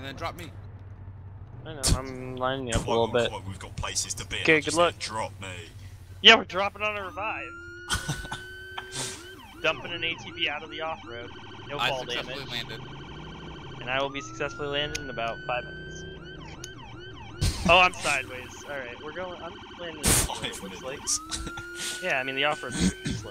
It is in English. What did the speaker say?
and then drop me. I know, I'm lining you up a little bit. We've got places to be. Okay, good luck. Drop me. Yeah, we're dropping on a revive. Dumping an ATV out of the off-road. No I fall damage. landed. And I will be successfully landed in about five minutes. Oh, I'm sideways. Alright, we're going. I'm landing. the Five minutes. like. Yeah, I mean, the off-road.